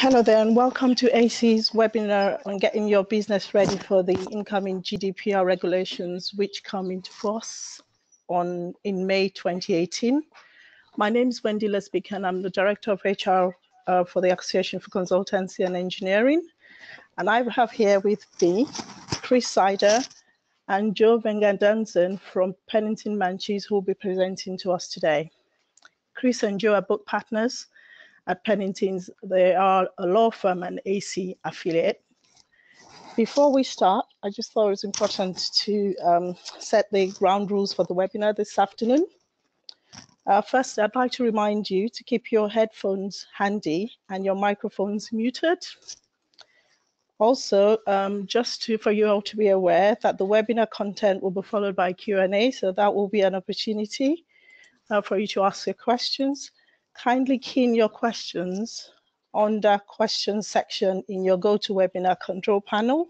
Hello there, and welcome to ACE's webinar on getting your business ready for the incoming GDPR regulations, which come into force on in May 2018. My name is Wendy Lesbick, and I'm the Director of HR uh, for the Association for Consultancy and Engineering. And I have here with me Chris Syder and Joe Vengadesan from Pennington Manches, who will be presenting to us today. Chris and Joe are both partners at Penningtons. They are a law firm and ACE affiliate. Before we start, I just thought it was important to um, set the ground rules for the webinar this afternoon. Uh, first, I'd like to remind you to keep your headphones handy and your microphones muted. Also, um, just to, for you all to be aware that the webinar content will be followed by Q&A, so that will be an opportunity uh, for you to ask your questions kindly key in your questions on the questions section in your GoToWebinar control panel.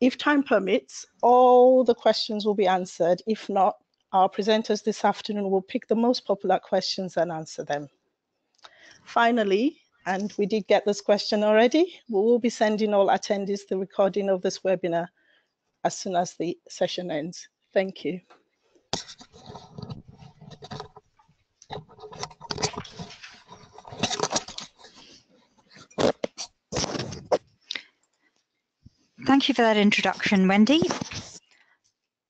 If time permits, all the questions will be answered. If not, our presenters this afternoon will pick the most popular questions and answer them. Finally, and we did get this question already, we will be sending all attendees the recording of this webinar as soon as the session ends. Thank you. Thank you for that introduction, Wendy.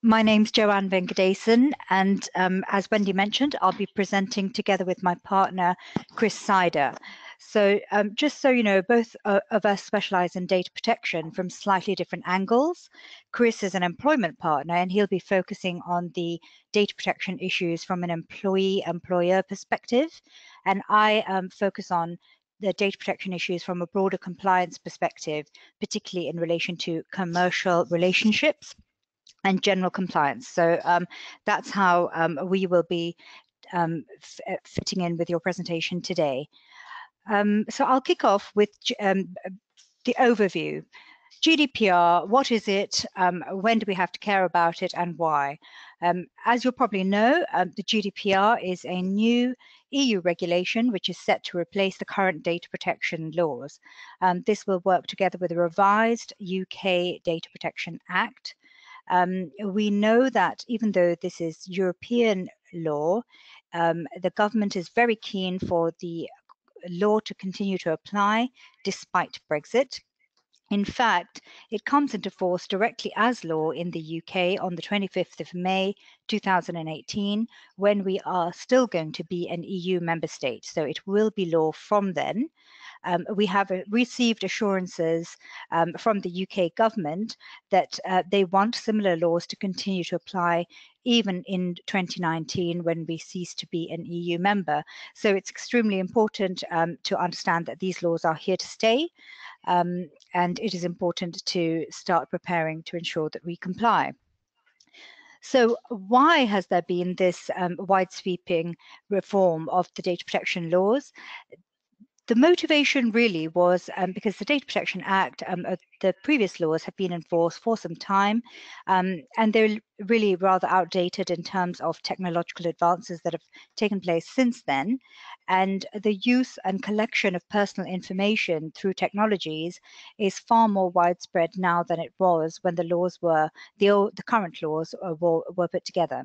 My name's Joanne Vengadesan, and um, as Wendy mentioned, I'll be presenting together with my partner, Chris Syder. So um, just so you know, both uh, of us specialize in data protection from slightly different angles. Chris is an employment partner, and he'll be focusing on the data protection issues from an employee-employer perspective. And I um, focus on the data protection issues from a broader compliance perspective, particularly in relation to commercial relationships and general compliance. So um, that's how um, we will be um, uh, fitting in with your presentation today. Um, so I'll kick off with um, the overview. GDPR, what is it? Um, when do we have to care about it and why? As you'll probably know, the GDPR is a new EU regulation which is set to replace the current data protection laws. Um, this will work together with a revised UK Data Protection Act. Um, we know that even though this is European law, um, the government is very keen for the law to continue to apply despite Brexit. In fact, it comes into force directly as law in the UK on the 25th of May 2018, when we are still going to be an EU member state. So it will be law from then. Um, we have uh, received assurances um, from the UK government that uh, they want similar laws to continue to apply even in 2019 when we cease to be an EU member. So it's extremely important um, to understand that these laws are here to stay um, and it is important to start preparing to ensure that we comply. So why has there been this um, wide sweeping reform of the data protection laws? The motivation really was um, because the Data Protection Act, um, the previous laws have been in force for some time, um, and they're really rather outdated in terms of technological advances that have taken place since then. And the use and collection of personal information through technologies is far more widespread now than it was when the laws were, the, old, the current laws uh, were, were put together.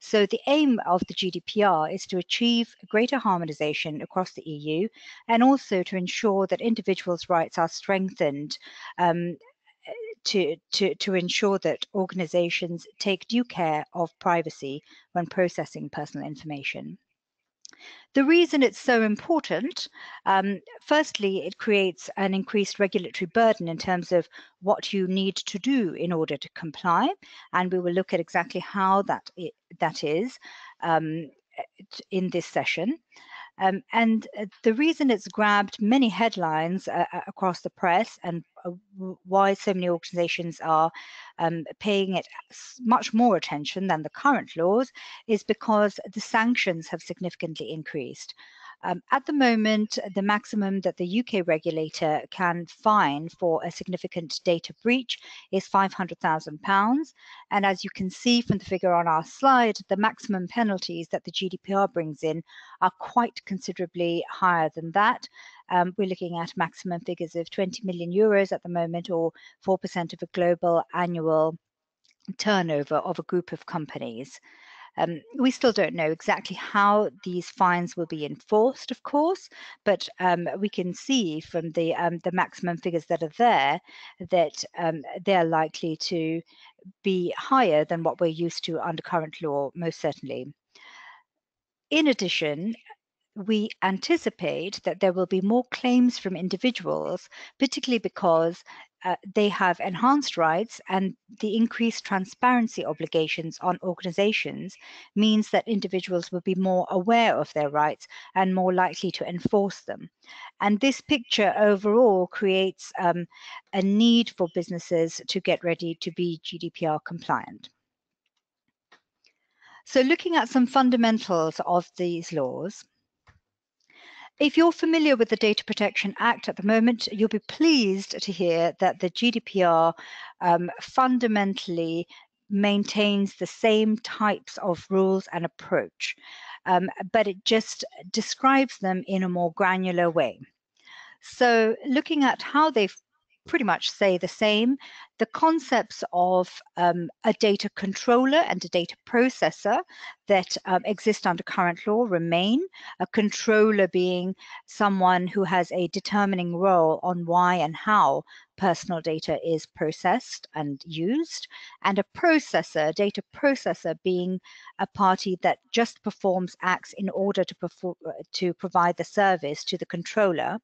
So the aim of the GDPR is to achieve greater harmonization across the EU and also to ensure that individuals' rights are strengthened um, to, to, to ensure that organizations take due care of privacy when processing personal information. The reason it's so important, um, firstly, it creates an increased regulatory burden in terms of what you need to do in order to comply, and we will look at exactly how that, that is um, in this session. Um, and uh, the reason it's grabbed many headlines uh, across the press and uh, why so many organizations are um, paying it much more attention than the current laws is because the sanctions have significantly increased. Um, at the moment, the maximum that the UK regulator can fine for a significant data breach is £500,000. And as you can see from the figure on our slide, the maximum penalties that the GDPR brings in are quite considerably higher than that. um, we're looking at maximum figures of 20 million euros at the moment or 4% of a global annual turnover of a group of companies. Um, we still don't know exactly how these fines will be enforced, of course, but um, we can see from the um, the maximum figures that are there that um, they're likely to be higher than what we're used to under current law, most certainly. In addition, we anticipate that there will be more claims from individuals, particularly because uh, they have enhanced rights and the increased transparency obligations on organizations means that individuals will be more aware of their rights and more likely to enforce them. And this picture overall creates um, a need for businesses to get ready to be GDPR compliant. So looking at some fundamentals of these laws, if you're familiar with the Data Protection Act at the moment, you'll be pleased to hear that the GDPR um, fundamentally maintains the same types of rules and approach, um, but it just describes them in a more granular way. So looking at how they've pretty much say the same. The concepts of um, a data controller and a data processor that um, exist under current law remain. A controller being someone who has a determining role on why and how personal data is processed and used, and a processor, data processor being a party that just performs acts in order to, perform, to provide the service to the controller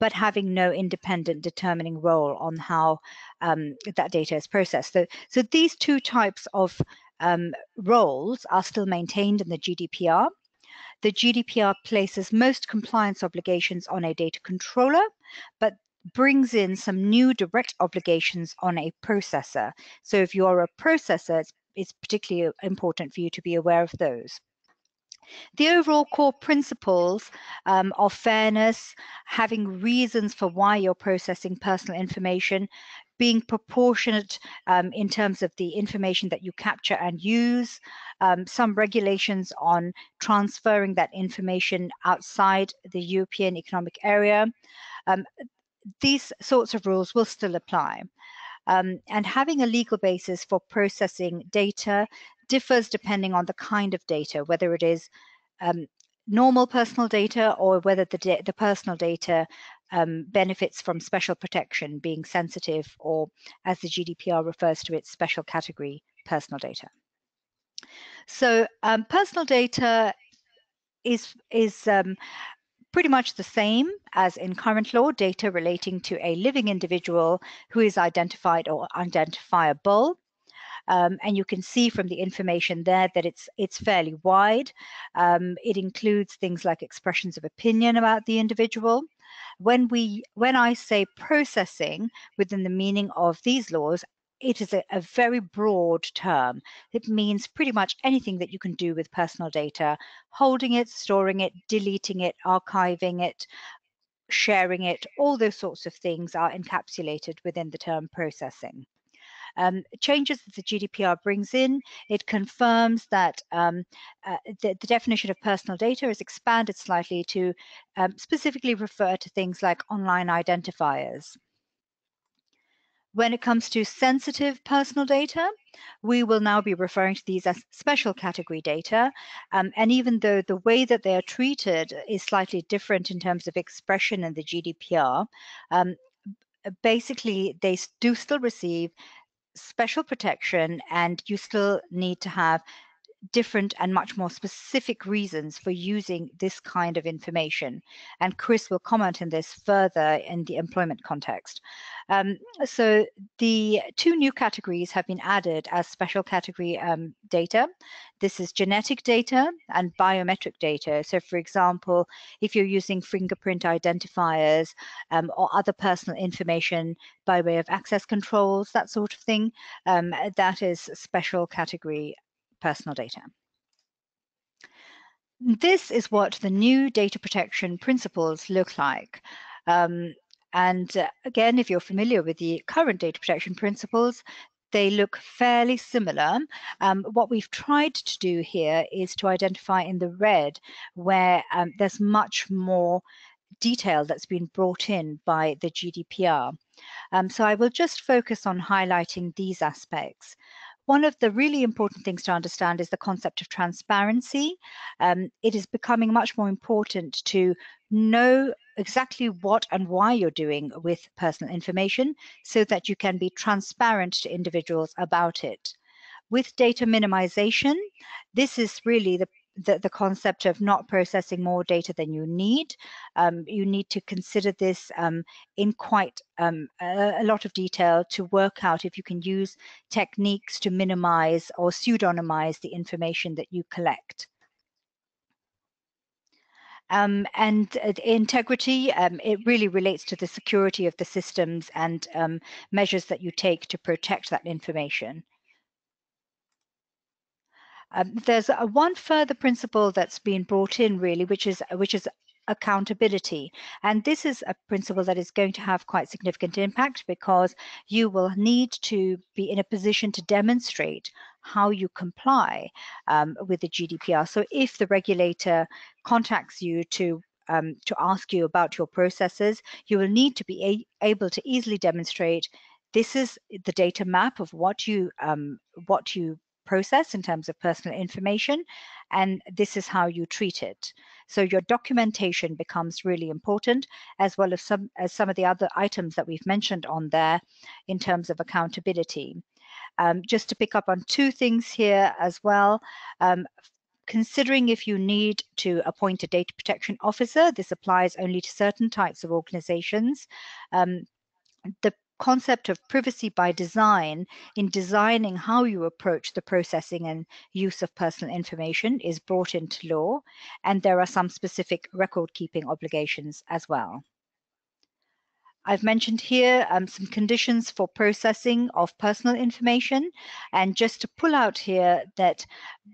but having no independent determining role on how um, that data is processed. So, so these two types of um, roles are still maintained in the GDPR. The GDPR places most compliance obligations on a data controller, but brings in some new direct obligations on a processor. So if you're a processor, it's, it's particularly important for you to be aware of those. The overall core principles um, of fairness, having reasons for why you're processing personal information, being proportionate um, in terms of the information that you capture and use, um, some regulations on transferring that information outside the European Economic Area. Um, these sorts of rules will still apply. Um, and having a legal basis for processing data differs depending on the kind of data, whether it is um, normal personal data or whether the, the personal data um, benefits from special protection, being sensitive, or as the GDPR refers to it, special category personal data. So um, personal data is is um, pretty much the same as in current law, data relating to a living individual who is identified or identifiable. Um, and you can see from the information there that it's it's fairly wide. Um, it includes things like expressions of opinion about the individual. When we when I say processing within the meaning of these laws, it is a, a, very broad term. It means pretty much anything that you can do with personal data, holding it, storing it, deleting it, archiving it, sharing it, all those sorts of things are encapsulated within the term processing um, changes that the GDPR brings in. It confirms that um, uh, the, the, definition of personal data is expanded slightly to um, specifically refer to things like online identifiers. When it comes to sensitive personal data, we will now be referring to these as special category data. Um, and even though the way that they are treated is slightly different in terms of expression in the GDPR, um, basically they do still receive special protection and you still need to have different and much more specific reasons for using this kind of information. And Chris will comment on this further in the employment context. Um, so the two new categories have been added as special category um, data. This is genetic data and biometric data. So for example, if you're using fingerprint identifiers um, or other personal information by way of access controls, that sort of thing, um, that is special category personal data. This is what the new data protection principles look like. Um, and uh, again, if you're familiar with the current data protection principles, they look fairly similar. Um, what we've tried to do here is to identify in the red where um, there's much more detail that's been brought in by the GDPR. Um, so I will just focus on highlighting these aspects. One of the really important things to understand is the concept of transparency. Um, it is becoming much more important to know exactly what and why you're doing with personal information so that you can be transparent to individuals about it. With data minimization, this is really the the, the concept of not processing more data than you need. Um, you need to consider this um, in quite um, a, a, lot of detail to work out if you can use techniques to minimize or pseudonymize the information that you collect. Um, and uh, integrity, um, it really relates to the security of the systems and um, measures that you take to protect that information. Um, there's a, one further principle that's been brought in really, which is which is accountability. And this is a principle that is going to have quite significant impact because you will need to be in a position to demonstrate how you comply um, with the GDPR. So if the regulator contacts you to um, to ask you about your processes, you will need to be able to easily demonstrate this is the data map of what you um, what you process in terms of personal information, and this is how you treat it. So your documentation becomes really important, as well as some as some of the other items that we've mentioned on there in terms of accountability. Um, just to pick up on two things here as well. Um, considering if you need to appoint a data protection officer, this applies only to certain types of organizations. Um, the concept of privacy by design in designing how you approach the processing and use of personal information is brought into law, and there are some specific record keeping obligations as well. I've mentioned here um, some conditions for processing of personal information. And just to pull out here that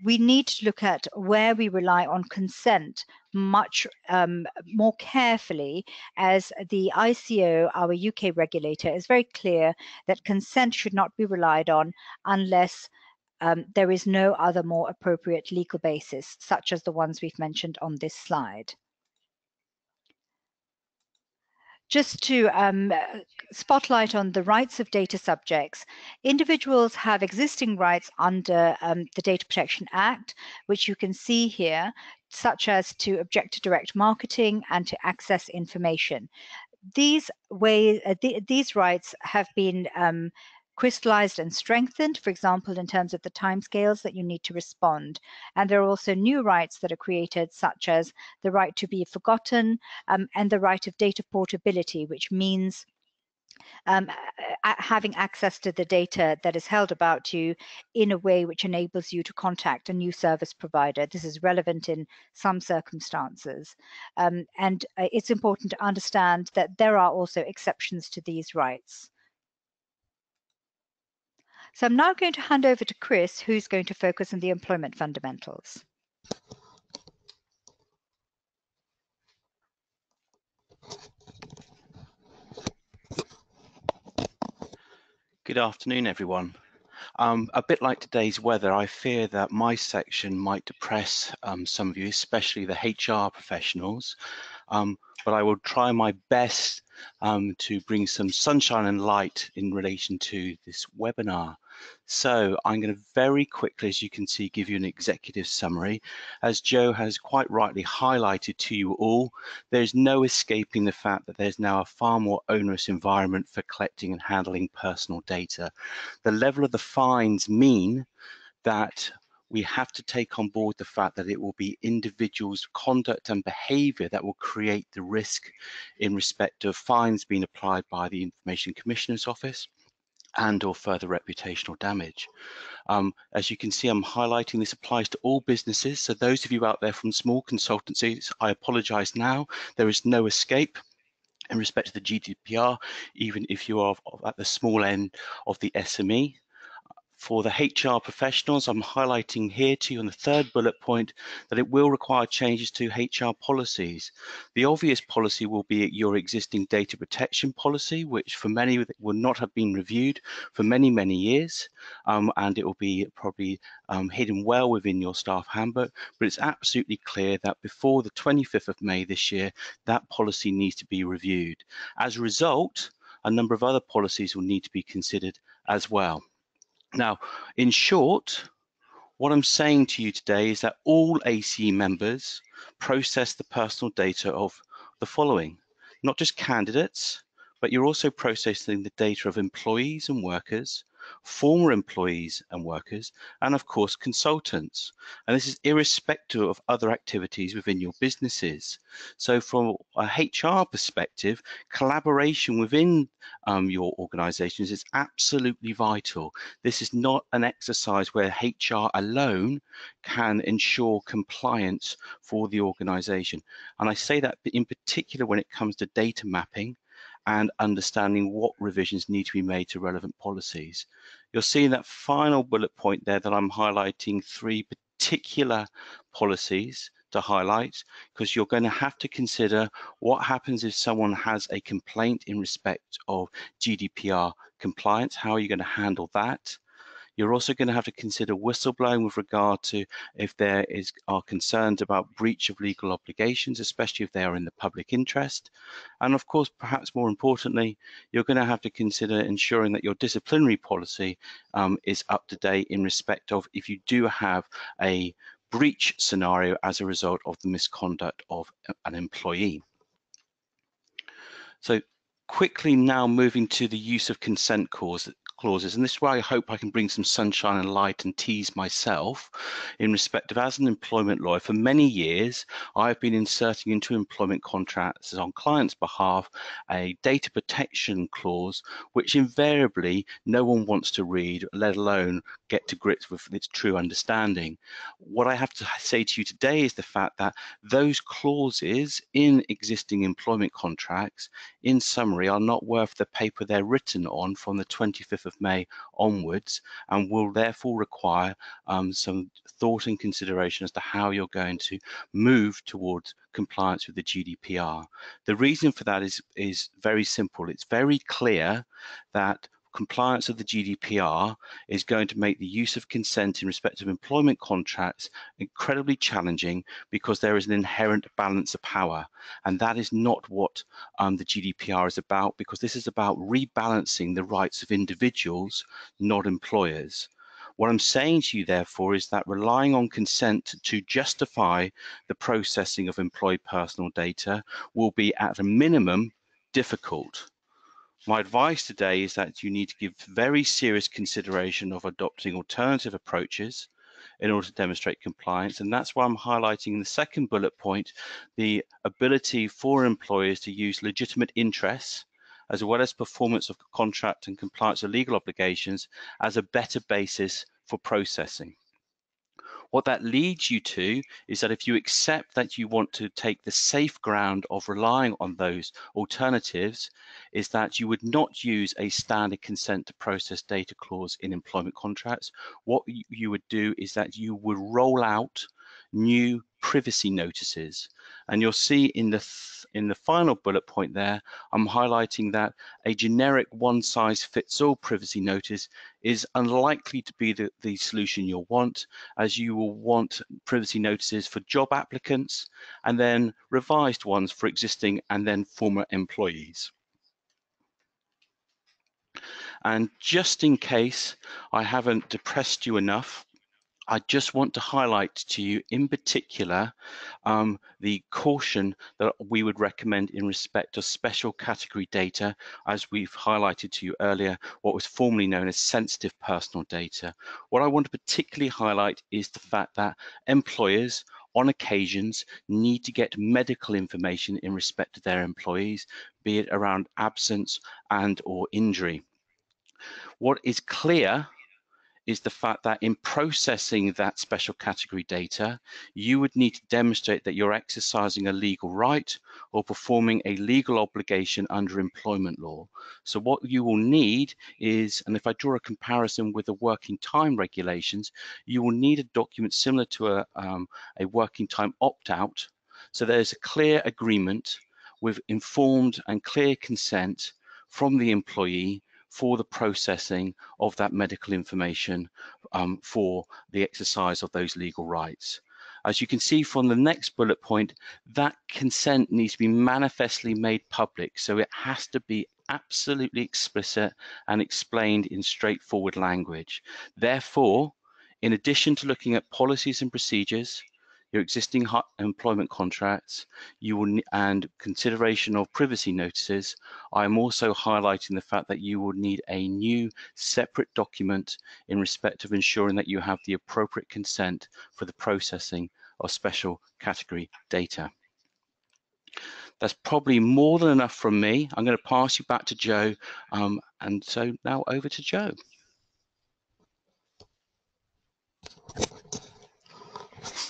we need to look at where we rely on consent much um, more carefully as the ICO, our UK regulator, is very clear that consent should not be relied on unless um, there is no other more appropriate legal basis, such as the ones we've mentioned on this slide just to um, spotlight on the rights of data subjects, individuals have existing rights under um, the Data Protection Act, which you can see here, such as to object to direct marketing and to access information. These ways, uh, th these rights have been um, crystallized and strengthened, for example, in terms of the timescales that you need to respond. And there are also new rights that are created, such as the right to be forgotten um, and the right of data portability, which means um, having access to the data that is held about you in a way which enables you to contact a new service provider. This is relevant in some circumstances. Um, and uh, it's important to understand that there are also exceptions to these rights. So I'm now going to hand over to Chris, who's going to focus on the employment fundamentals. Good afternoon, everyone. Um, a bit like today's weather, I fear that my section might depress um, some of you, especially the HR professionals, um, but I will try my best um, to bring some sunshine and light in relation to this webinar. So I'm going to very quickly, as you can see, give you an executive summary. As Joe has quite rightly highlighted to you all, there's no escaping the fact that there's now a far more onerous environment for collecting and handling personal data. The level of the fines mean that we have to take on board the fact that it will be individuals' conduct and behavior that will create the risk in respect of fines being applied by the Information Commissioner's Office and or further reputational damage. Um, as you can see, I'm highlighting this applies to all businesses. So those of you out there from small consultancies, I apologize now. There is no escape in respect to the GDPR, even if you are at the small end of the SME for the HR professionals, I'm highlighting here to you on the third bullet point that it will require changes to HR policies. The obvious policy will be your existing data protection policy, which for many will not have been reviewed for many, many years, um, and it will be probably um, hidden well within your staff handbook, but it's absolutely clear that before the 25th of May this year, that policy needs to be reviewed. As a result, a number of other policies will need to be considered as well. Now, in short, what I'm saying to you today is that all ACE members process the personal data of the following, not just candidates, but you're also processing the data of employees and workers, former employees and workers, and of course consultants. And this is irrespective of other activities within your businesses. So from a HR perspective, collaboration within um, your organizations is absolutely vital. This is not an exercise where HR alone can ensure compliance for the organization. And I say that in particular when it comes to data mapping and understanding what revisions need to be made to relevant policies. You'll see in that final bullet point there that I'm highlighting three particular policies to highlight because you're going to have to consider what happens if someone has a complaint in respect of GDPR compliance. How are you going to handle that? You're also going to have to consider whistleblowing with regard to if there is are concerns about breach of legal obligations, especially if they are in the public interest. And of course, perhaps more importantly, you're going to have to consider ensuring that your disciplinary policy um, is up to date in respect of if you do have a breach scenario as a result of the misconduct of an employee. So quickly now moving to the use of consent clause, clauses. And this is where I hope I can bring some sunshine and light and tease myself in respect of as an employment lawyer. For many years, I've been inserting into employment contracts on clients' behalf a data protection clause, which invariably no one wants to read, let alone get to grips with its true understanding. What I have to say to you today is the fact that those clauses in existing employment contracts, in summary, are not worth the paper they're written on from the 25th of of May onwards and will therefore require um, some thought and consideration as to how you're going to move towards compliance with the GDPR. The reason for that is, is very simple. It's very clear that compliance of the GDPR is going to make the use of consent in respect of employment contracts incredibly challenging because there is an inherent balance of power. And that is not what um, the GDPR is about because this is about rebalancing the rights of individuals, not employers. What I'm saying to you, therefore, is that relying on consent to justify the processing of employee personal data will be at a minimum difficult. My advice today is that you need to give very serious consideration of adopting alternative approaches in order to demonstrate compliance. And that's why I'm highlighting in the second bullet point, the ability for employers to use legitimate interests as well as performance of contract and compliance of legal obligations as a better basis for processing. What that leads you to is that if you accept that you want to take the safe ground of relying on those alternatives, is that you would not use a standard consent to process data clause in employment contracts. What you would do is that you would roll out new privacy notices. And you'll see in the in the final bullet point there, I'm highlighting that a generic one size fits all privacy notice is unlikely to be the, the solution you'll want, as you will want privacy notices for job applicants and then revised ones for existing and then former employees. And just in case I haven't depressed you enough, I just want to highlight to you in particular um, the caution that we would recommend in respect of special category data, as we've highlighted to you earlier, what was formerly known as sensitive personal data. What I want to particularly highlight is the fact that employers on occasions need to get medical information in respect to their employees, be it around absence and or injury. What is clear is the fact that in processing that special category data, you would need to demonstrate that you're exercising a legal right or performing a legal obligation under employment law. So what you will need is, and if I draw a comparison with the working time regulations, you will need a document similar to a, um, a working time opt-out. So there's a clear agreement with informed and clear consent from the employee for the processing of that medical information um, for the exercise of those legal rights. As you can see from the next bullet point, that consent needs to be manifestly made public. So it has to be absolutely explicit and explained in straightforward language. Therefore, in addition to looking at policies and procedures, your existing employment contracts, you will and consideration of privacy notices, I am also highlighting the fact that you will need a new separate document in respect of ensuring that you have the appropriate consent for the processing of special category data. That's probably more than enough from me. I'm going to pass you back to Joe. Um, and so now over to Joe.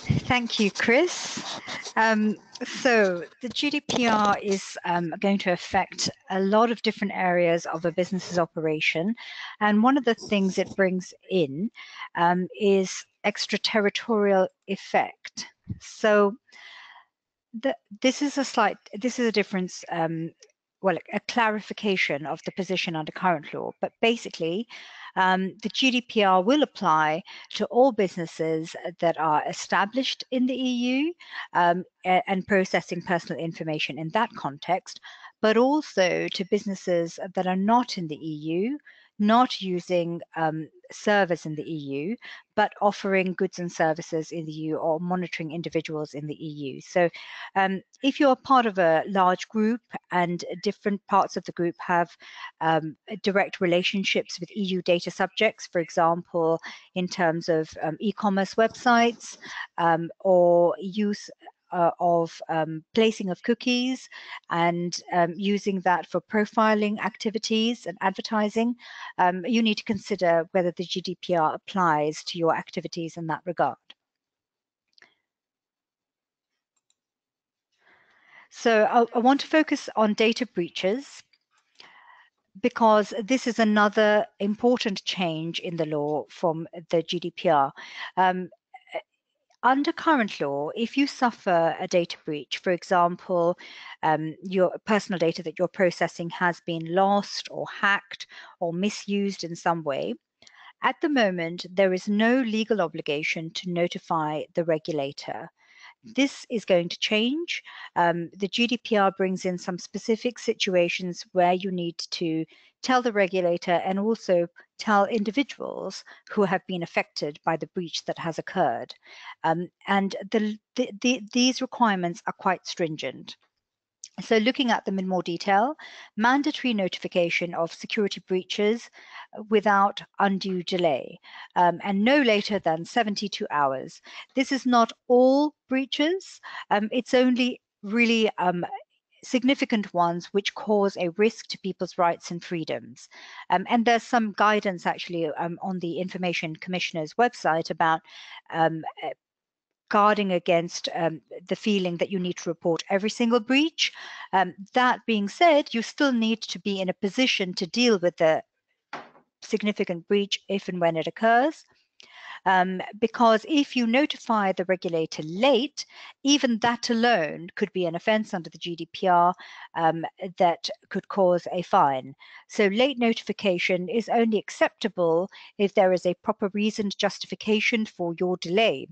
Thank you, Chris. Um, so the GDPR is um, going to affect a lot of different areas of a business's operation. And one of the things it brings in um, is extraterritorial effect. So the, this is a slight, this is a difference um, well, a clarification of the position under current law. But basically, um, the GDPR will apply to all businesses that are established in the EU um, and processing personal information in that context, but also to businesses that are not in the EU, not using um, servers in the EU, but offering goods and services in the EU or monitoring individuals in the EU. So um, if you're part of a large group and different parts of the group have um, direct relationships with EU data subjects, for example, in terms of um, e-commerce websites um, or use uh, of um, placing of cookies and um, using that for profiling activities and advertising, um, you need to consider whether the GDPR applies to your activities in that regard. So I, I want to focus on data breaches because this is another important change in the law from the GDPR. Um, under current law, if you suffer a data breach, for example, um, your personal data that you're processing has been lost or hacked or misused in some way, at the moment, there is no legal obligation to notify the regulator. This is going to change. Um, the GDPR brings in some specific situations where you need to tell the regulator and also tell individuals who have been affected by the breach that has occurred. Um, and the, the, the, these requirements are quite stringent. So looking at them in more detail, mandatory notification of security breaches without undue delay um, and no later than 72 hours. This is not all breaches. Um, it's only really um, significant ones which cause a risk to people's rights and freedoms. Um, and there's some guidance actually um, on the Information Commissioner's website about um, eh, guarding against um, the feeling that you need to report every single breach. Um, that being said, you still need to be in a position to deal with the significant breach if and when it occurs. Um, because if you notify the regulator late, even that alone could be an offence under the GDPR um, that could cause a fine. So late notification is only acceptable if there is a proper reasoned justification for your delay.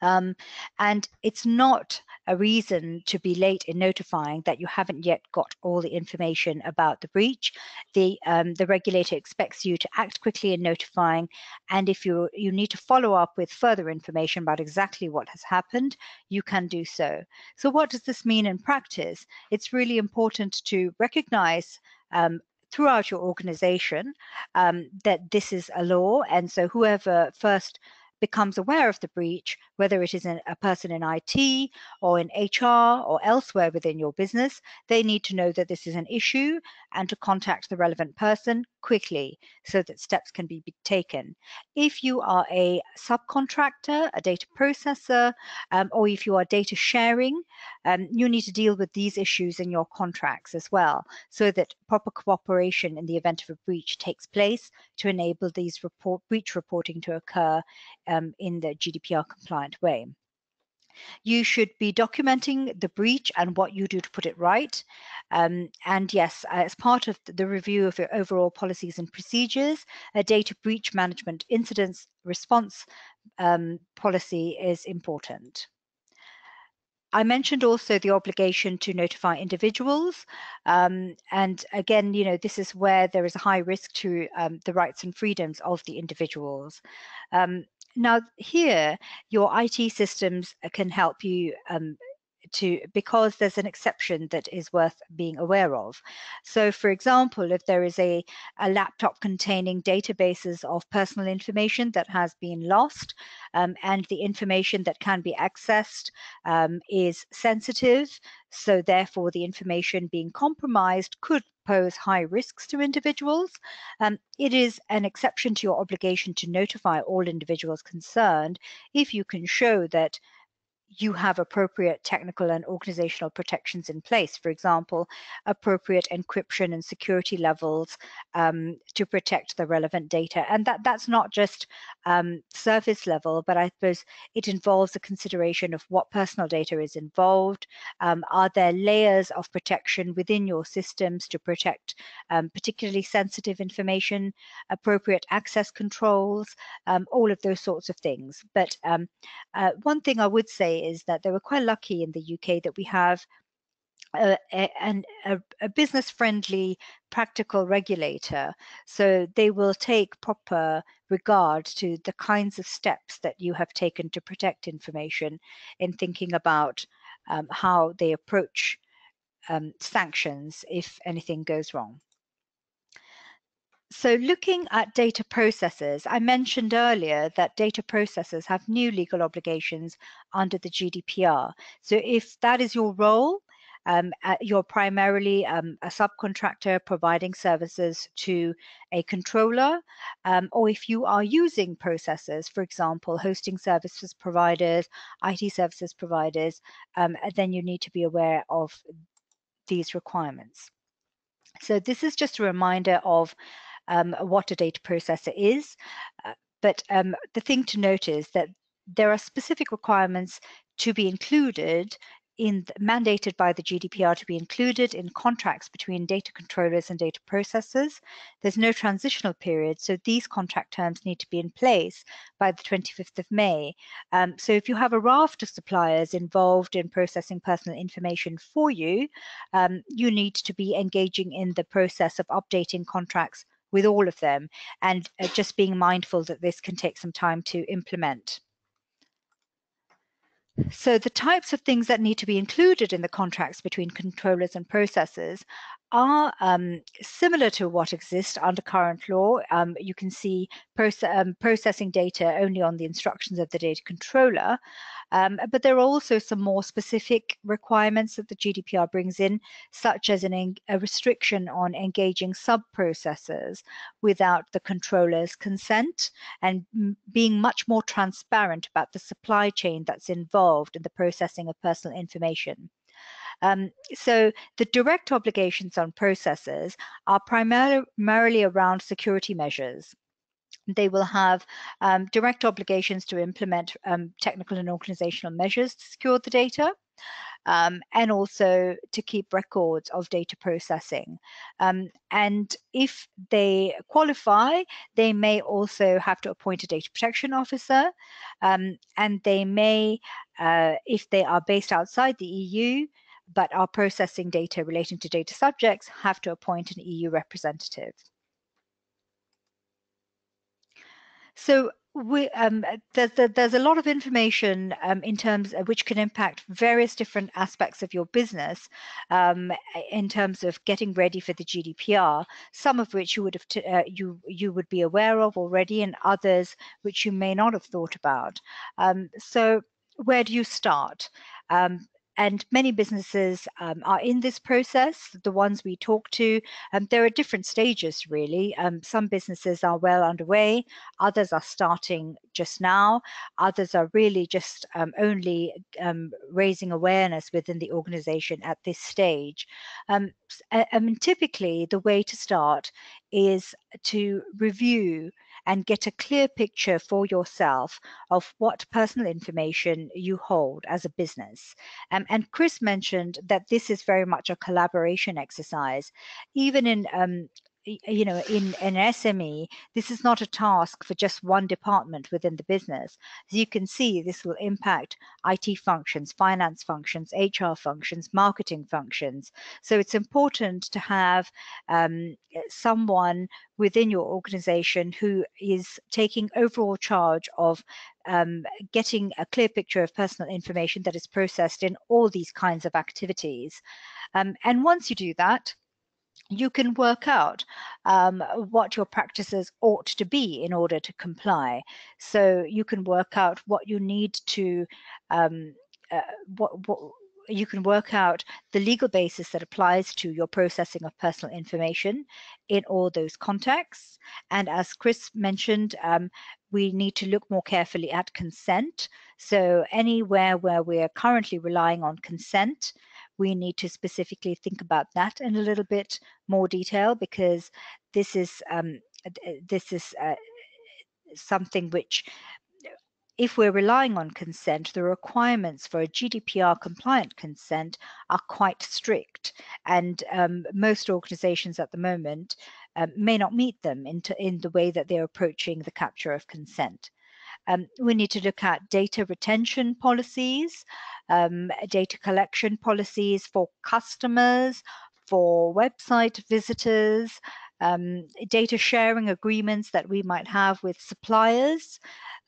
Um, and it's not a reason to be late in notifying that you haven't yet got all the information about the breach. The um, the regulator expects you to act quickly in notifying, and if you you need to follow up with further information about exactly what has happened, you can do so. So what does this mean in practice? It's really important to recognize um, throughout your organization um, that this is a law, and so whoever first becomes aware of the breach whether it is a person in IT or in HR or elsewhere within your business, they need to know that this is an issue and to contact the relevant person quickly so that steps can be taken. If you are a subcontractor, a data processor, um, or if you are data sharing, um, you need to deal with these issues in your contracts as well so that proper cooperation in the event of a breach takes place to enable these report, breach reporting to occur um, in the GDPR compliant way. You should be documenting the breach and what you do to put it right. Um, and yes, as part of the review of your overall policies and procedures, a data breach management incidents response um, policy is important. I mentioned also the obligation to notify individuals. Um, and again, you know, this is where there is a high risk to um, the rights and freedoms of the individuals. Um, now, here, your IT systems can help you um, to because there's an exception that is worth being aware of. So for example, if there is a, a laptop containing databases of personal information that has been lost um, and the information that can be accessed um, is sensitive, so therefore the information being compromised could pose high risks to individuals. Um, it is an exception to your obligation to notify all individuals concerned if you can show that you have appropriate technical and organizational protections in place. For example, appropriate encryption and security levels um, to protect the relevant data. And that, that's not just um, service level, but I suppose it involves a consideration of what personal data is involved. Um, are there layers of protection within your systems to protect um, particularly sensitive information, appropriate access controls, um, all of those sorts of things. But um, uh, one thing I would say is that they were quite lucky in the UK that we have a, a, a, business friendly practical regulator so they will take proper regard to the kinds of steps that you have taken to protect information in thinking about um, how they approach um, sanctions if anything goes wrong so looking at data processors, I mentioned earlier that data processors have new legal obligations under the GDPR. So if that is your role, um, you're primarily um, a subcontractor providing services to a controller, um, or if you are using processors, for example, hosting services providers, IT services providers, um, then you need to be aware of these requirements. So this is just a reminder of um, what a data processor is. Uh, but um, the thing to note is that there are specific requirements to be included in mandated by the GDPR to be included in contracts between data controllers and data processors. There's no transitional period, so these contract terms need to be in place by the 25th of May. Um, so if you have a raft of suppliers involved in processing personal information for you, um, you need to be engaging in the process of updating contracts with all of them and uh, just being mindful that this can take some time to implement. So the types of things that need to be included in the contracts between controllers and processors are um, similar to what exists under current law. Um, you can see proce um, processing data only on the instructions of the data controller, um, but there are also some more specific requirements that the GDPR brings in, such as an, a restriction on engaging sub-processors without the controller's consent and being much more transparent about the supply chain that's involved in the processing of personal information. Um, so the direct obligations on processors are primarily around security measures. They will have um, direct obligations to implement um, technical and organizational measures to secure the data. Um, and also to keep records of data processing. Um, and if they qualify, they may also have to appoint a data protection officer, um, and they may, uh, if they are based outside the EU, but are processing data relating to data subjects have to appoint an EU representative. So we, um, there's, there's a lot of information um, in terms of which can impact various different aspects of your business um, in terms of getting ready for the GDPR. Some of which you would have uh, you you would be aware of already, and others which you may not have thought about. Um, so where do you start? Um, and many businesses um, are in this process the ones we talk to. Um, there are different stages really. Um, some businesses are well underway others are starting just now others are really just um, only um, raising awareness within the organization at this stage. Um, mean, typically the way to start is to review and get a clear picture for yourself of what personal information you hold as a business. Um, and Chris mentioned that this is very much a collaboration exercise. Even in um, you know in an sme this is not a task for just one department within the business. As you can see this will impact it functions finance functions hr functions marketing functions. So it's important to have um, someone within your organization who is taking overall charge of um, getting a clear picture of personal information that is processed in all these kinds of activities. Um, and once you do that you can work out um, what your practices ought to be in order to comply. So you can work out what you need to, um, uh, what, what you can work out the legal basis that applies to your processing of personal information in all those contexts. And as Chris mentioned, um, we need to look more carefully at consent. So anywhere where we are currently relying on consent, we need to specifically think about that in a little bit more detail because this is um, this is uh, something which if we're relying on consent, the requirements for a GDPR compliant consent are quite strict, and um, most organizations at the moment um, may not meet them in, in the way that they're approaching the capture of consent. Um, we need to look at data retention policies, um, data collection policies for customers, for website visitors, um, data sharing agreements that we might have with suppliers,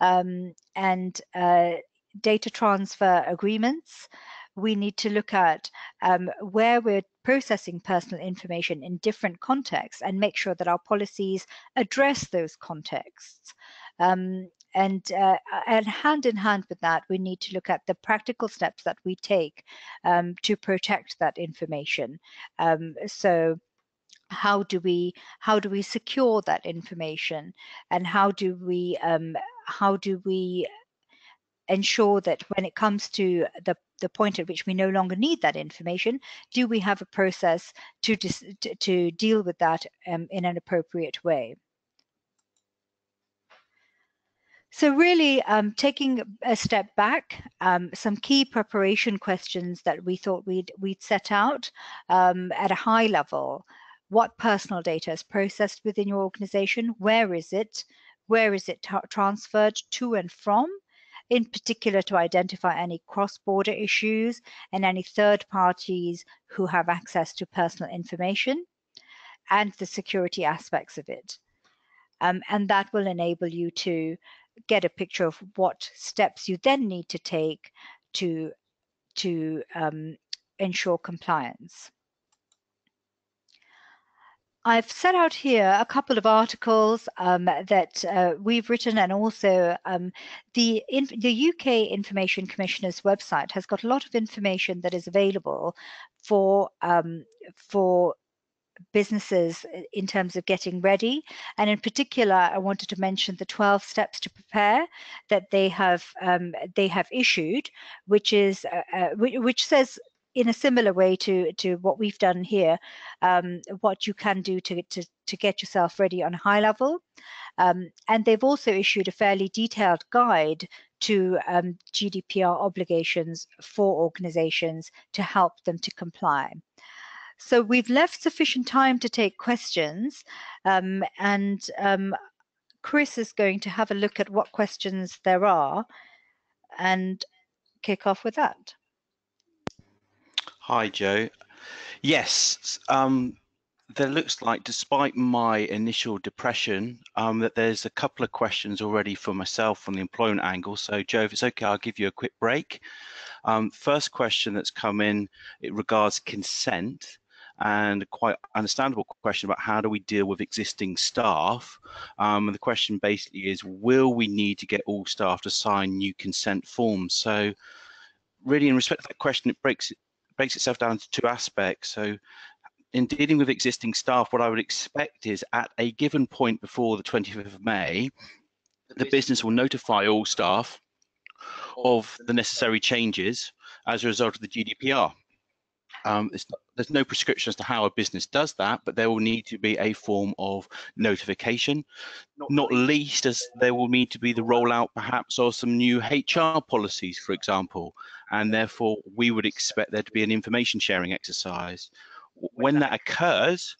um, and uh, data transfer agreements. We need to look at um, where we're processing personal information in different contexts and make sure that our policies address those contexts. Um, and uh, and hand in hand with that we need to look at the practical steps that we take um, to protect that information. Um, so how do we how do we secure that information? And how do we um, how do we ensure that when it comes to the the point at which we no longer need that information do we have a process to to, to deal with that um, in an appropriate way so really um, taking a step back, um, some key preparation questions that we thought we'd, we'd set out um, at a high level. What personal data is processed within your organization? Where is it? Where is it transferred to and from? In particular, to identify any cross-border issues and any third parties who have access to personal information and the security aspects of it. Um, and that will enable you to get a picture of what steps you then need to take to to um, ensure compliance. I've set out here a couple of articles um, that uh, we've written, and also um, the the UK Information Commissioner's website has got a lot of information that is available for um, for businesses in terms of getting ready. And in particular, I wanted to mention the 12 steps to prepare that they have um, they have issued, which is uh, uh, which says in a similar way to to what we've done here, um, what you can do to, to to get yourself ready on a high level. Um, and they've also issued a fairly detailed guide to um, GDPR obligations for organizations to help them to comply. So we've left sufficient time to take questions um, and um, Chris is going to have a look at what questions there are and kick off with that. Hi, Joe. Yes, um, there looks like, despite my initial depression, um, that there's a couple of questions already for myself from the employment angle. So, Joe, if it's okay, I'll give you a quick break. Um, first question that's come in, it regards consent. And quite understandable question about how do we deal with existing staff. Um, and the question basically is, will we need to get all staff to sign new consent forms? So really in respect to that question, it breaks, it breaks itself down to two aspects. So in dealing with existing staff, what I would expect is at a given point before the 25th of May, the business will notify all staff of the necessary changes as a result of the GDPR. Um, there's no prescription as to how a business does that, but there will need to be a form of notification, not, not least as there will need to be the rollout perhaps of some new HR policies, for example, and therefore we would expect there to be an information sharing exercise. When that occurs,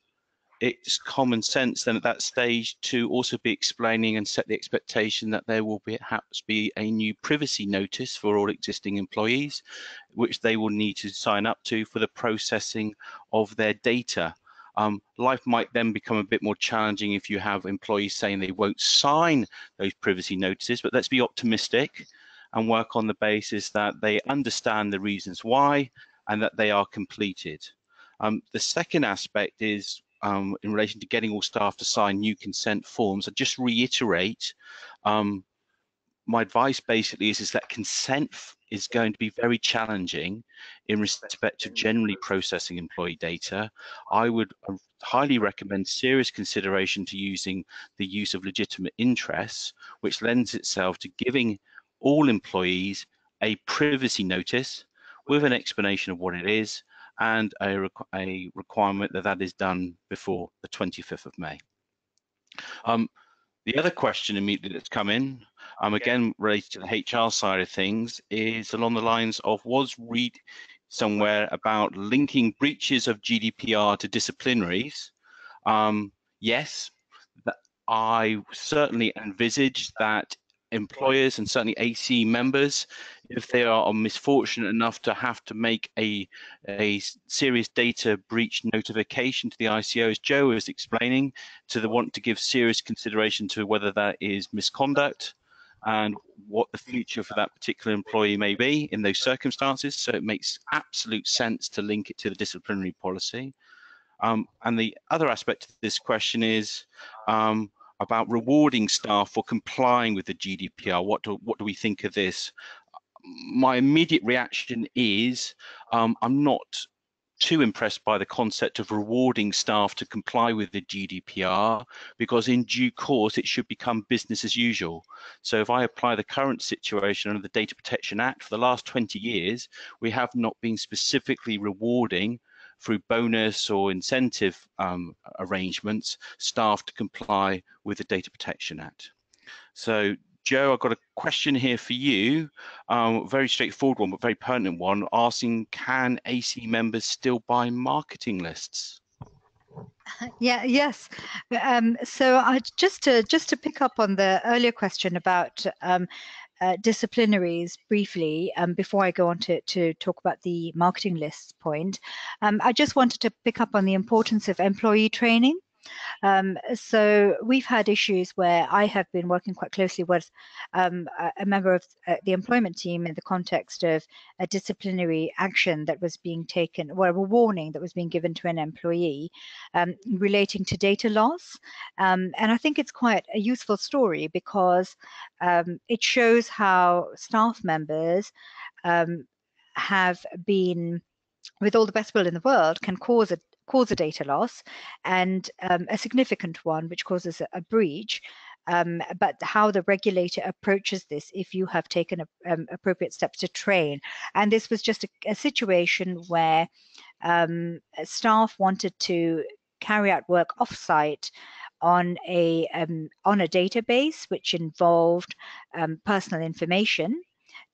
it's common sense then at that stage to also be explaining and set the expectation that there will perhaps be a new privacy notice for all existing employees, which they will need to sign up to for the processing of their data. Um, life might then become a bit more challenging if you have employees saying they won't sign those privacy notices, but let's be optimistic and work on the basis that they understand the reasons why and that they are completed. Um, the second aspect is um, in relation to getting all staff to sign new consent forms. I just reiterate, um, my advice basically is, is that consent is going to be very challenging in respect to generally processing employee data. I would uh, highly recommend serious consideration to using the use of legitimate interests, which lends itself to giving all employees a privacy notice with an explanation of what it is and a, requ a requirement that that is done before the 25th of May. Um, the other question immediately that's come in, um, again related to the HR side of things, is along the lines of was read somewhere about linking breaches of GDPR to disciplinaries. Um, yes, I certainly envisage that employers and certainly ACE members, if they are misfortunate enough to have to make a, a serious data breach notification to the ICO, as Joe was explaining, to the want to give serious consideration to whether that is misconduct and what the future for that particular employee may be in those circumstances. So it makes absolute sense to link it to the disciplinary policy. Um, and the other aspect of this question is, um, about rewarding staff for complying with the GDPR. What do, what do we think of this? My immediate reaction is um, I'm not too impressed by the concept of rewarding staff to comply with the GDPR because in due course it should become business as usual. So if I apply the current situation under the Data Protection Act for the last 20 years, we have not been specifically rewarding through bonus or incentive um, arrangements staff to comply with the Data Protection Act. So Joe, I've got a question here for you, um, very straightforward one, but very pertinent one, asking can ACE members still buy marketing lists? Yeah, yes. Um, so I, just to just to pick up on the earlier question about um, uh, disciplinaries briefly um, before I go on to, to talk about the marketing lists point. Um, I just wanted to pick up on the importance of employee training. Um, so we've had issues where I have been working quite closely with um, a member of uh, the employment team in the context of a disciplinary action that was being taken, or a warning that was being given to an employee um, relating to data loss. Um, and I think it's quite a useful story because um, it shows how staff members um, have been with all the best will in the world, can cause a, cause a data loss and um, a significant one which causes a, a breach um, but how the regulator approaches this if you have taken a, um, appropriate steps to train. And this was just a, a situation where um, staff wanted to carry out work offsite on a um, on a database which involved um, personal information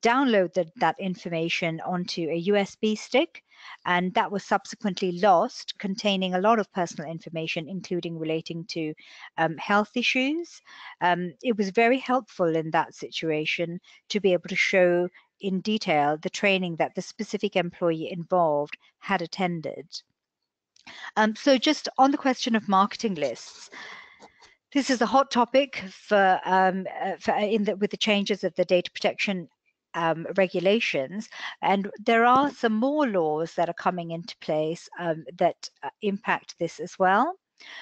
download the, that information onto a USB stick and that was subsequently lost, containing a lot of personal information, including relating to um, health issues. Um, it was very helpful in that situation to be able to show in detail the training that the specific employee involved had attended. Um, so just on the question of marketing lists, this is a hot topic for, um, uh, for in the, with the changes of the Data Protection um, regulations, and there are some more laws that are coming into place um, that uh, impact this as well.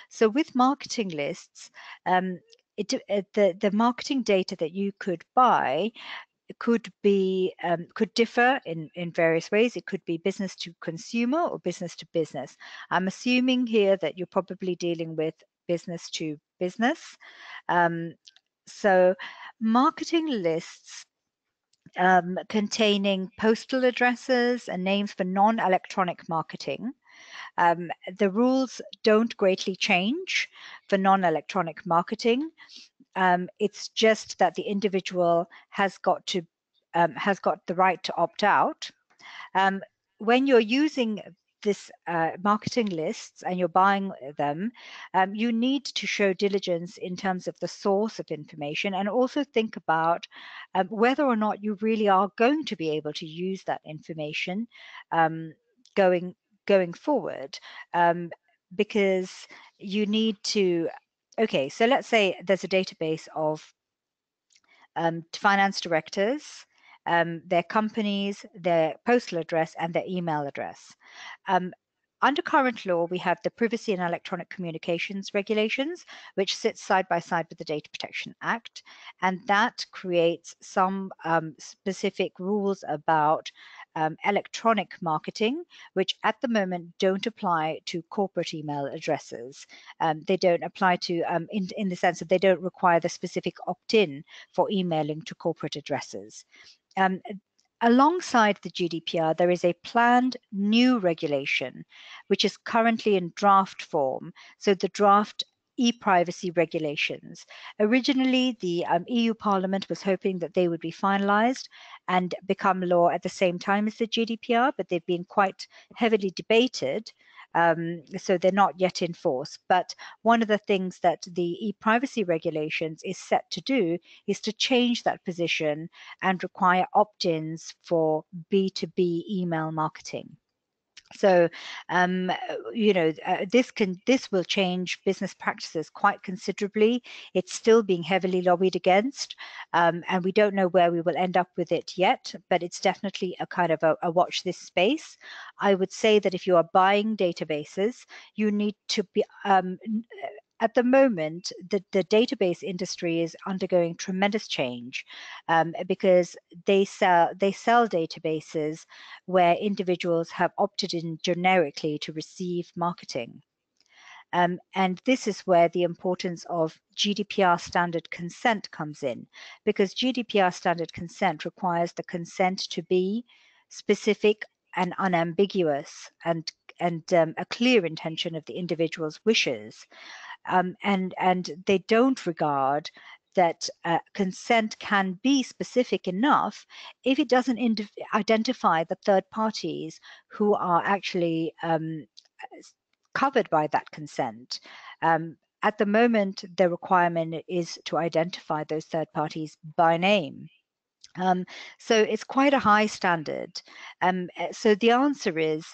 So with marketing lists, um, it, uh, the the marketing data that you could buy could be um, could differ in in various ways. It could be business to consumer or business to business. I'm assuming here that you're probably dealing with business to business. Um, so marketing lists um, containing postal addresses and names for non-electronic marketing um, the rules don't greatly change for non-electronic marketing um, it's just that the individual has got to um, has got the right to opt out. Um, when you're using this uh, marketing lists and you're buying them, um, you need to show diligence in terms of the source of information and also think about um, whether or not you really are going to be able to use that information um, going going forward um, because you need to okay, so let's say there's a database of um, finance directors, um, their companies, their postal address, and their email address. Um, under current law, we have the Privacy and Electronic Communications regulations, which sits side by side with the Data Protection Act, and that creates some um, specific rules about um, electronic marketing, which at the moment don't apply to corporate email addresses. Um, they don't apply to, um, in, in the sense that they don't require the specific opt-in for emailing to corporate addresses. Um, alongside the GDPR, there is a planned new regulation, which is currently in draft form. So the draft e-privacy regulations. Originally, the um, EU Parliament was hoping that they would be finalised and become law at the same time as the GDPR, but they've been quite heavily debated. Um, so they're not yet in force. But one of the things that the e-privacy regulations is set to do is to change that position and require opt-ins for B2B email marketing. So, um, you know, uh, this can this will change business practices quite considerably. It's still being heavily lobbied against, um, and we don't know where we will end up with it yet. But it's definitely a kind of a, a watch this space. I would say that if you are buying databases, you need to be um, at the moment, the, the database industry is undergoing tremendous change um, because they sell they sell databases where individuals have opted in generically to receive marketing. Um, and this is where the importance of GDPR standard consent comes in, because GDPR standard consent requires the consent to be specific and unambiguous and and um, a clear intention of the individual's wishes um, and and they don't regard that uh, consent can be specific enough if it doesn't identify the third parties who are actually um, covered by that consent. Um, at the moment, the requirement is to identify those third parties by name. Um, so it's quite a high standard. Um, eh, so the answer is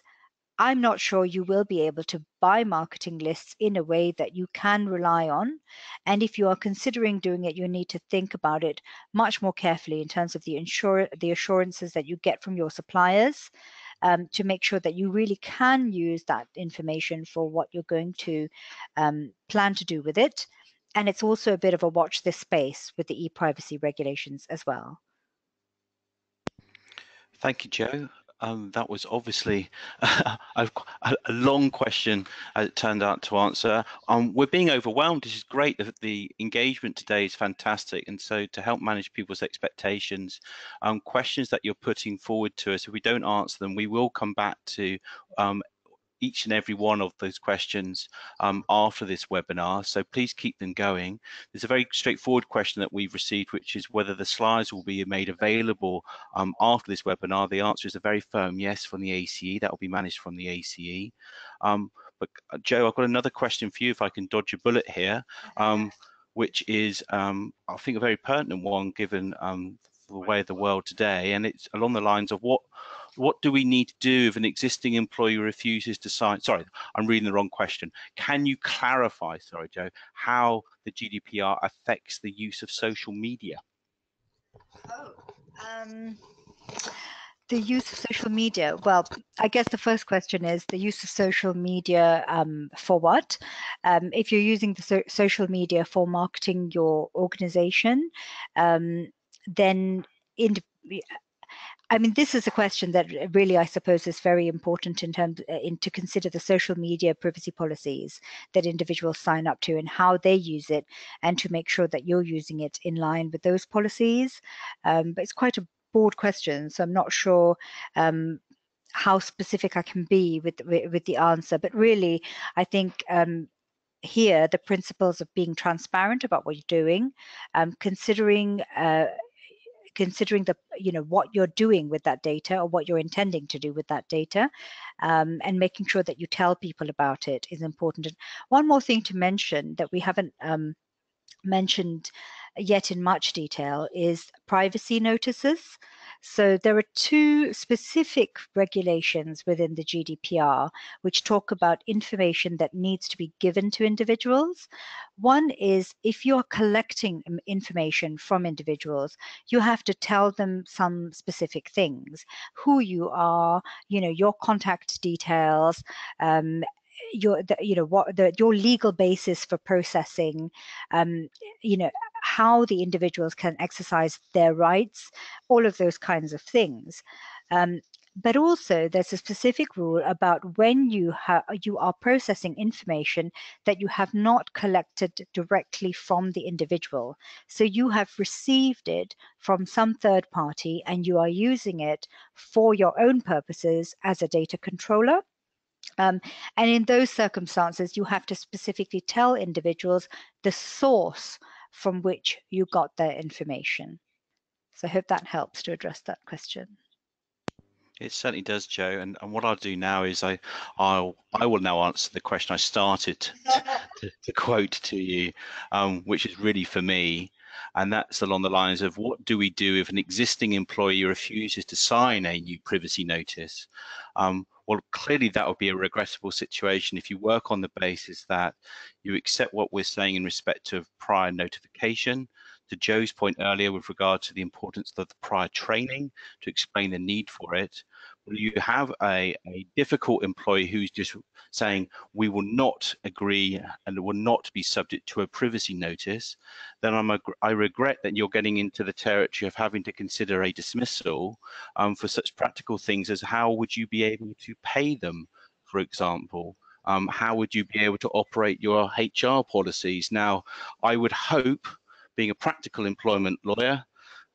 I'm not sure you will be able to buy marketing lists in a way that you can rely on. And if you are considering doing it, you need to think about it much more carefully in terms of the, insur- the assurances that you get from your suppliers um, to make sure that you really can use that information for what you're going to um, plan to do with it. And it's also a bit of a watch this space with the e-privacy regulations as well. Thank you, Jo um, that was obviously a, a, long question as it turned out to answer. Um, we're being overwhelmed. This is great. The, the, engagement today is fantastic. And so to help manage people's expectations, um, questions that you're putting forward to us, if we don't answer them, we will come back to um, each and every one of those questions um, after this webinar. So please keep them going. There's a very straightforward question that we've received, which is whether the slides will be made available um, after this webinar. The answer is a very firm yes from the ACE. That will be managed from the ACE. Um, but Joe, I've got another question for you if I can dodge a bullet here, um, which is, um, I think, a very pertinent one given um, the way of the world today. And it's along the lines of what what do we need to do if an existing employee refuses to sign? Sorry, I'm reading the wrong question. Can you clarify, sorry, Joe, how the GDPR affects the use of social media? Oh, Um, the use of social media. Well, I guess the first question is the use of social media um, for what? Um, if you're using the so social media for marketing your organization, um, then in, I mean, this is a question that really, I suppose, is very important in terms uh, in to consider the social media privacy policies that individuals sign up to and how they use it, and to make sure that you're using it in line with those policies. Um, but it's quite a broad question, so I'm not sure um, how specific I can be with, with, with the answer. But really, I think um, here the principles of being transparent about what you're doing, um, considering uh, considering the you know what you're doing with that data or what you're intending to do with that data um, and making sure that you tell people about it is important and one more thing to mention that we haven't um, mentioned yet in much detail is privacy notices. So there are two specific regulations within the GDPR which talk about information that needs to be given to individuals. One is if you're collecting information from individuals, you have to tell them some specific things, who you are, you know, your contact details, um, your the, you know what the your legal basis for processing um you know how the individuals can exercise their rights all of those kinds of things. Um, but also there's a specific rule about when you you are processing information that you have not collected directly from the individual. So you have received it from some third party and you are using it for your own purposes as a data controller. Um, and in those circumstances, you have to specifically tell individuals the source from which you got their information. So I hope that helps to address that question. It certainly does, Joe. And, and what I'll do now is I, I'll, I will now answer the question I started to, to, to quote to you, um, which is really for me. And that's along the lines of what do we do if an existing employee refuses to sign a new privacy notice? Um, well, clearly that would be a regrettable situation if you work on the basis that you accept what we're saying in respect of prior notification. To Joe's point earlier with regard to the importance of the prior training to explain the need for it, you have a, a difficult employee who's just saying we will not agree and will not be subject to a privacy notice, then I'm a, i regret that you're getting into the territory of having to consider a dismissal um, for such practical things as how would you be able to pay them, for example. Um, how would you be able to operate your HR policies? Now, I would hope, being a practical employment lawyer,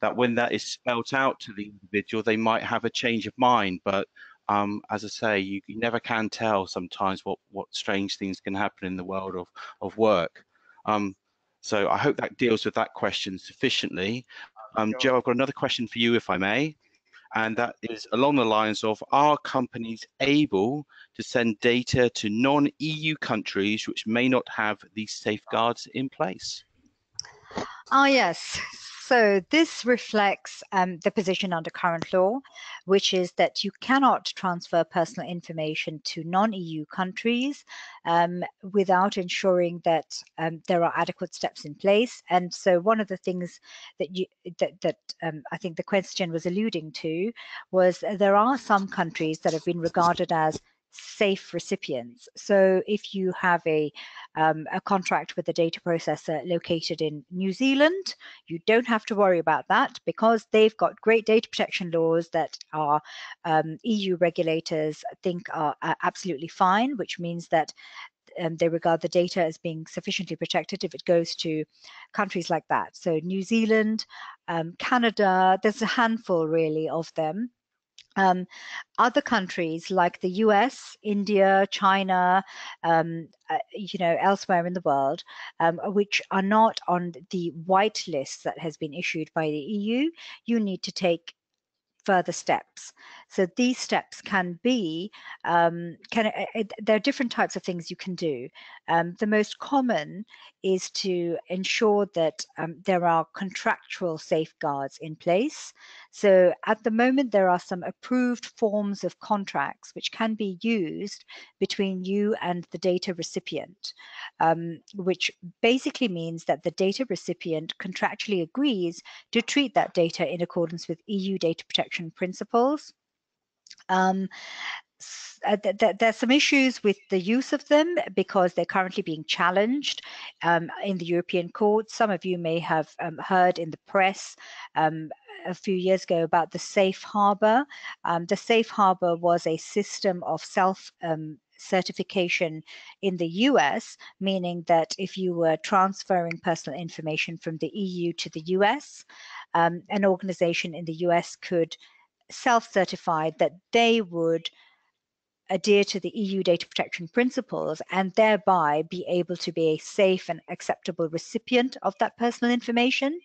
that when that is spelt out to the individual, they might have a change of mind. But um, as I say, you, you, never can tell sometimes what, what strange things can happen in the world of, of work. Um, so I hope that deals with that question sufficiently. Um, Joe, I've got another question for you, if I may. And that is along the lines of, are companies able to send data to non-EU countries which may not have these safeguards in place? Ah, yes. So this reflects um, the position under current law, which is that you cannot transfer personal information to non-EU countries um, without ensuring that um, there are adequate steps in place. And so one of the things that you that, that um, I think the question was alluding to was there are some countries that have been regarded as safe recipients. So if you have a, um, a contract with a data processor located in New Zealand, you don't have to worry about that because they've got great data protection laws that our um, EU regulators think are, are absolutely fine, which means that um, they regard the data as being sufficiently protected if it goes to countries like that. So New Zealand, um, Canada, there's a handful really of them. Um, other countries like the US, India, China, um, uh, you know, elsewhere in the world, um, which are not on the white list that has been issued by the EU, you need to take further steps. So these steps can be, um, can uh, uh, there are different types of things you can do. Um, the most common is to ensure that um, there are contractual safeguards in place. So at the moment, there are some approved forms of contracts which can be used between you and the data recipient, um, which basically means that the data recipient contractually agrees to treat that data in accordance with EU data protection principles. Um, uh, th th there's some issues with the use of them because they're currently being challenged um, in the European court. Some of you may have um, heard in the press um, a few years ago about the safe harbor. Um, the safe harbor was a system of self um, certification in the US, meaning that if you were transferring personal information from the EU to the US, um, an organization in the US could self-certify that they would adhere to the EU data protection principles and thereby be able to be a safe and acceptable recipient of that personal information.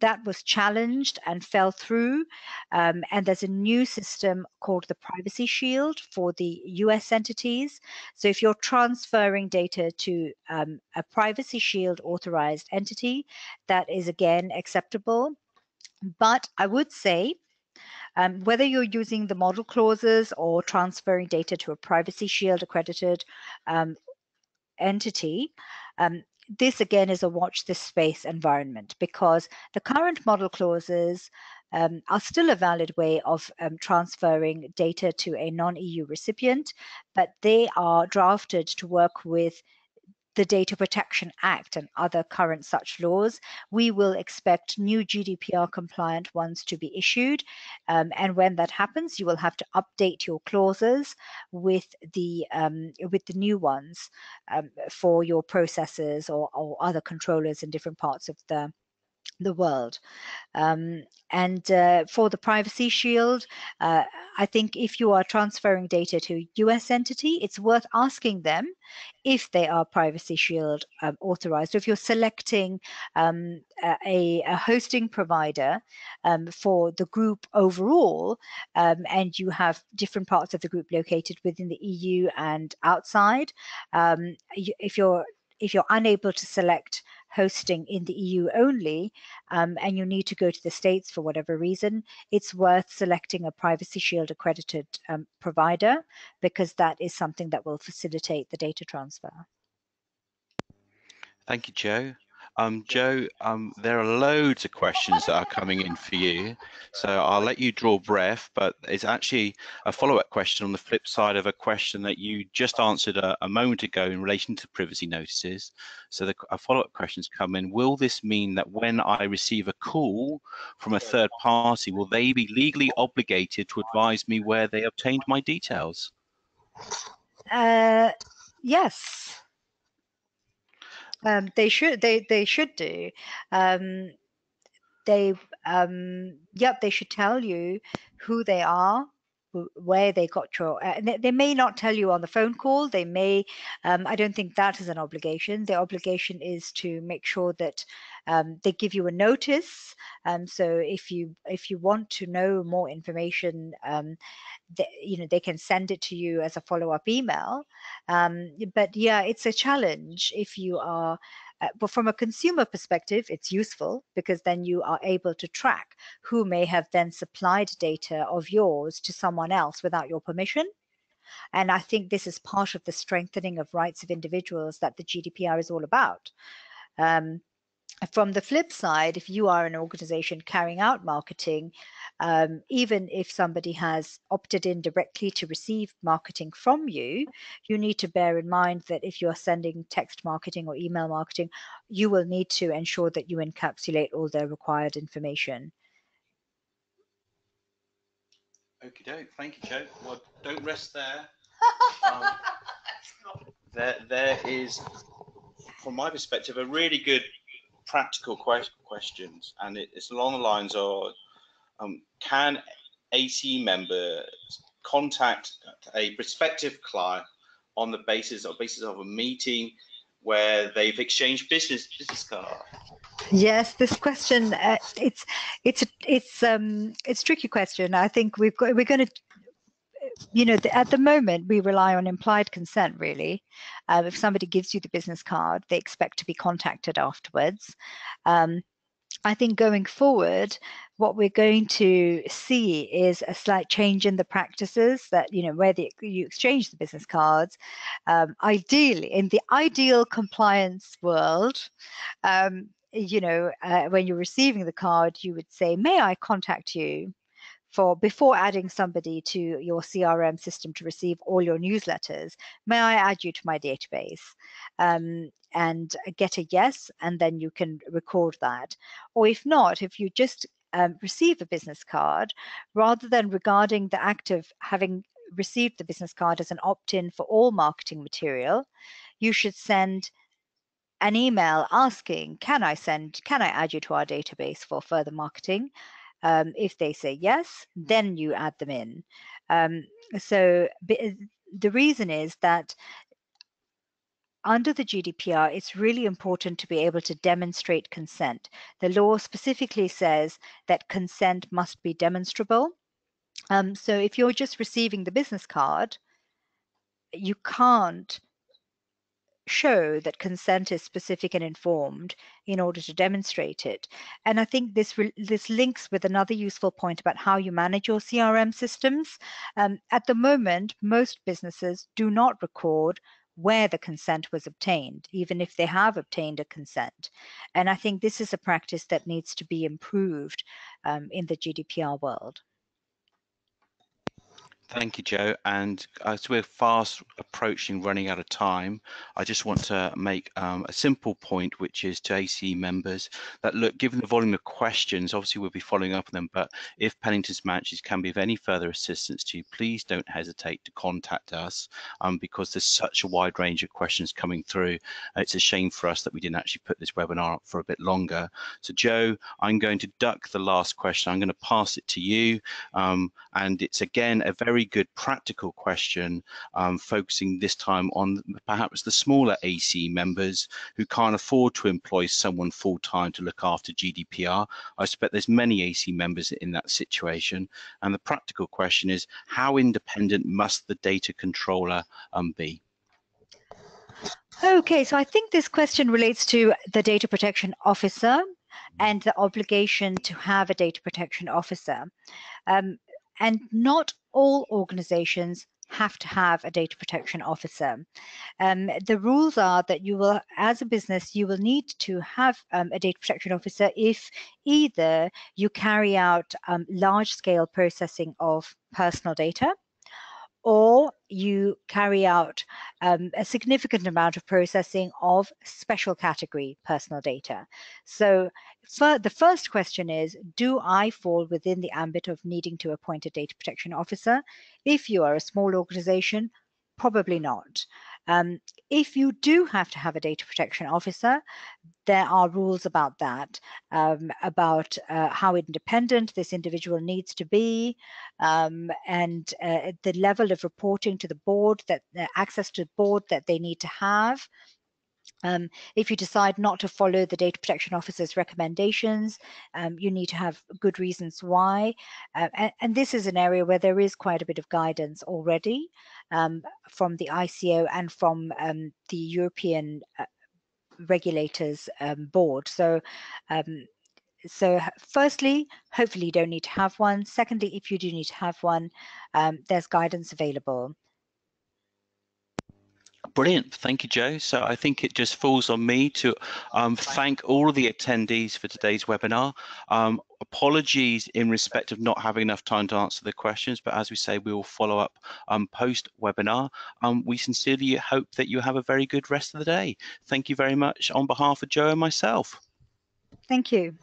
That was challenged and fell through. Um, and there's a new system called the Privacy Shield for the US entities. So if you're transferring data to um, a Privacy Shield authorized entity, that is again acceptable. But I would say um, whether you're using the model clauses or transferring data to a privacy shield accredited um, entity, um, this again is a watch this space environment because the current model clauses um, are still a valid way of um, transferring data to a non-EU recipient, but they are drafted to work with the Data Protection Act and other current such laws, we will expect new GDPR compliant ones to be issued. Um, and when that happens, you will have to update your clauses with the um, with the new ones um, for your processors or, or other controllers in different parts of the the world. Um, and uh, for the privacy shield, uh, I think if you are transferring data to a US entity, it's worth asking them if they are privacy shield um, authorized. So if you're selecting um, a, a, hosting provider um, for the group overall, um, and you have different parts of the group located within the EU and outside, um, if you're if you're unable to select hosting in the EU only, um, and you need to go to the States for whatever reason, it's worth selecting a Privacy Shield accredited um, provider because that is something that will facilitate the data transfer. Thank you, Jo. Um, Jo, um, there are loads of questions that are coming in for you, so I'll let you draw breath, but it's actually a follow-up question on the flip side of a question that you just answered a, a moment ago in relation to privacy notices. So the follow-up questions come in, will this mean that when I receive a call from a third party, will they be legally obligated to advise me where they obtained my details? Uh, yes. Um, they should. They they should do. Um, they um, yep. They should tell you who they are, where they got your. Uh, they, they, may not tell you on the phone call. They may. Um, I don't think that is an obligation. The obligation is to make sure that um, they give you a notice. Um, so if you if you want to know more information, um, they, you know they can send it to you as a follow up email. Um, but yeah, it's a challenge if you are. Uh, but from a consumer perspective, it's useful because then you are able to track who may have then supplied data of yours to someone else without your permission. And I think this is part of the strengthening of rights of individuals that the GDPR is all about. Um, from the flip side, if you are an organization carrying out marketing, um, even if somebody has opted in directly to receive marketing from you, you need to bear in mind that if you are sending text marketing or email marketing, you will need to ensure that you encapsulate all the required information. Okay, doke. Thank you, Joe. Well, don't rest there. Um, there, there is, from my perspective, a really good practical que questions, and it, it's along the lines of um, can ACE members contact a prospective client on the basis of basis of a meeting where they've exchanged business business card? Yes, this question uh, it's it's it's um it's tricky question. I think we've got we're going to you know the, at the moment we rely on implied consent really. Uh, if somebody gives you the business card, they expect to be contacted afterwards. Um, I think going forward, what we're going to see is a slight change in the practices that, you know, where the, you exchange the business cards. Um, ideally, in the ideal compliance world, um, you know, uh, when you're receiving the card, you would say, may I contact you? For before adding somebody to your CRM system to receive all your newsletters, may I add you to my database? Um, and get a yes, and then you can record that. Or if not, if you just um, receive a business card, rather than regarding the act of having received the business card as an opt-in for all marketing material, you should send an email asking, can I send, can I add you to our database for further marketing? Um, if they say yes, then you add them in. Um, so the reason is that under the GDPR, it's really important to be able to demonstrate consent. The law specifically says that consent must be demonstrable. Um, so if you're just receiving the business card, you can't show that consent is specific and informed in order to demonstrate it. And I think this this links with another useful point about how you manage your CRM systems. Um, at the moment, most businesses do not record where the consent was obtained, even if they have obtained a consent. And I think this is a practice that needs to be improved um, in the GDPR world. Thank you, Joe. And as we're fast approaching running out of time, I just want to make um, a simple point, which is to ACE members that look, given the volume of questions, obviously we'll be following up on them, but if Penningtons Manches can be of any further assistance to you, please don't hesitate to contact us um, because there's such a wide range of questions coming through. It's a shame for us that we didn't actually put this webinar up for a bit longer. So Joe, I'm going to duck the last question. I'm going to pass it to you. Um, and it's again, a very very good practical question, um, focusing this time on perhaps the smaller ACE members who can't afford to employ someone full time to look after GDPR. I suspect there's many ACE members in that situation. And the practical question is, how independent must the data controller um, be? Okay, so I think this question relates to the data protection officer and the obligation to have a data protection officer. Um, and not all organizations have to have a data protection officer. Um, the rules are that you will, as a business, you will need to have um, a data protection officer if either you carry out um, large scale processing of personal data or you carry out um, a significant amount of processing of special category personal data. So for the first question is, do I fall within the ambit of needing to appoint a data protection officer? If you are a small organization, probably not. Um, if you do have to have a data protection officer, there are rules about that, um, about uh, how independent this individual needs to be, um, and uh, the level of reporting to the board, that uh, access to the board that they need to have. Um, if you decide not to follow the data protection officer's recommendations, um, you need to have good reasons why. Uh, and, and, this is an area where there is quite a bit of guidance already um, from the ICO and from um, the European uh, regulators um, board. So um, so firstly, hopefully you don't need to have one. Secondly, if you do need to have one, there's guidance available. Brilliant. Thank you, Joe. So I think it just falls on me to um, thank all of the attendees for today's webinar. Um, apologies in respect of not having enough time to answer the questions, but as we say, we will follow up um, post-webinar. Um, we sincerely hope that you have a very good rest of the day. Thank you very much on behalf of Joe and myself. Thank you.